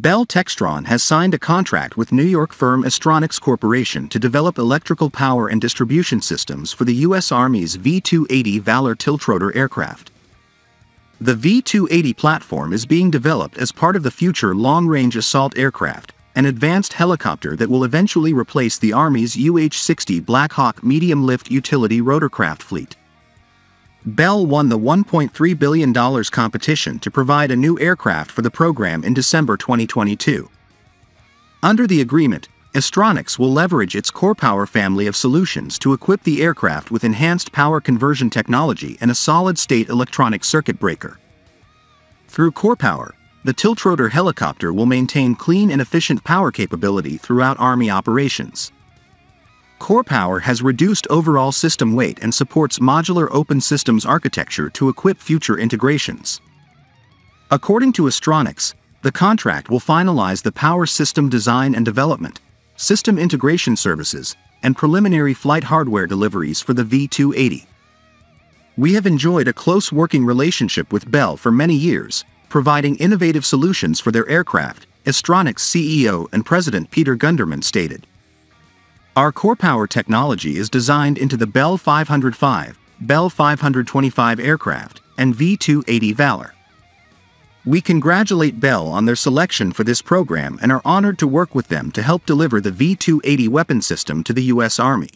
Bell Textron has signed a contract with New York firm Astronics Corporation to develop electrical power and distribution systems for the U.S. Army's V-280 Valor tiltrotor aircraft. The V-280 platform is being developed as part of the future long-range assault aircraft, an advanced helicopter that will eventually replace the Army's UH-60 Black Hawk medium-lift utility rotorcraft fleet. Bell won the $1.3 billion competition to provide a new aircraft for the program in December 2022. Under the agreement, Astronics will leverage its CorePower family of solutions to equip the aircraft with enhanced power conversion technology and a solid-state electronic circuit breaker. Through CorePower, the tiltrotor helicopter will maintain clean and efficient power capability throughout Army operations. CorePower has reduced overall system weight and supports modular open systems architecture to equip future integrations. According to Astronics, the contract will finalize the power system design and development, system integration services, and preliminary flight hardware deliveries for the V280. We have enjoyed a close working relationship with Bell for many years, providing innovative solutions for their aircraft, Astronics CEO and President Peter Gundermann stated. Our CorePower technology is designed into the Bell 505, Bell 525 aircraft, and V-280 Valor. We congratulate Bell on their selection for this program and are honored to work with them to help deliver the V-280 weapon system to the U.S. Army.